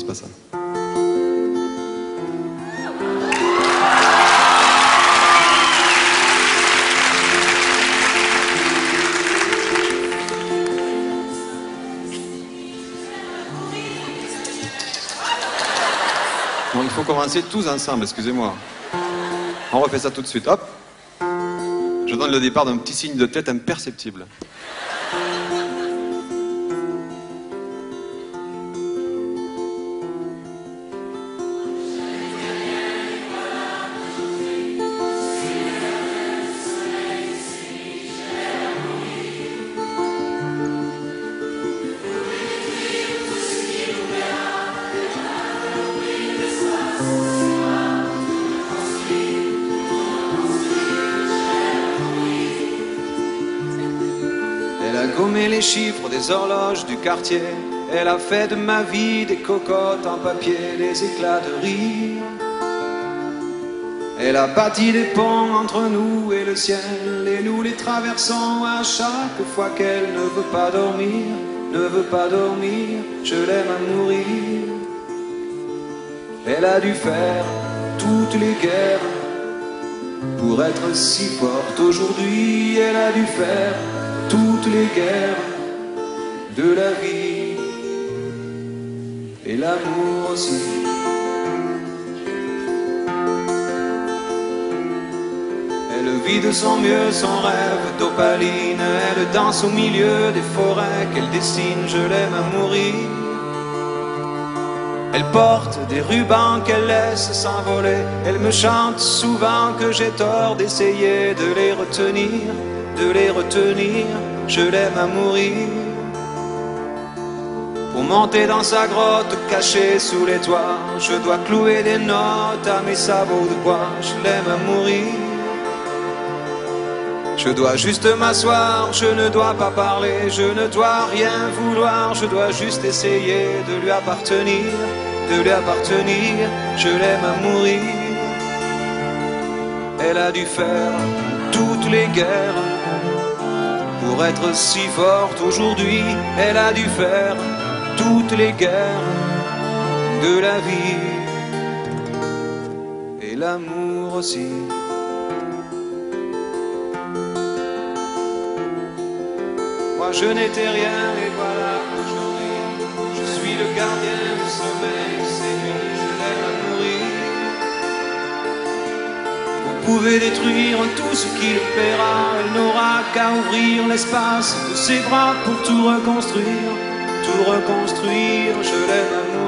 c'est pas ça. Bon, il faut commencer tous ensemble, excusez-moi. On refait ça tout de suite. Hop. Je donne le départ d'un petit signe de tête imperceptible. Gommé les chiffres des horloges du quartier. Elle a fait de ma vie des cocottes en papier, des éclats de rire. Elle a bâti des ponts entre nous et le ciel, et nous les traversons à chaque fois qu'elle ne veut pas dormir, ne veut pas dormir, je l'aime à mourir. Elle a dû faire toutes les guerres pour être si forte aujourd'hui, elle a dû faire toutes les guerres de la vie et l'amour aussi. Elle vit de son mieux son rêve d'opaline, elle danse au milieu des forêts qu'elle dessine, je l'aime à mourir. Elle porte des rubans qu'elle laisse s'envoler. Elle me chante souvent que j'ai tort d'essayer de les retenir, de les retenir. Je l'aime à mourir. Pour monter dans sa grotte cachée sous les toits, je dois clouer des notes à mes sabots de bois. Je l'aime à mourir. Je dois juste m'asseoir, je ne dois pas parler, je ne dois rien vouloir, je dois juste essayer de lui appartenir, de lui appartenir, je l'aime à mourir. Elle a dû faire toutes les guerres être si forte aujourd'hui, elle a dû faire toutes les guerres de la vie et l'amour aussi. Moi je n'étais rien et voilà aujourd'hui je suis le gardien du sommeil, pouvez détruire tout ce qui le plaira, elle n'aura qu'à ouvrir l'espace de ses bras pour tout reconstruire, tout reconstruire, je l'aime.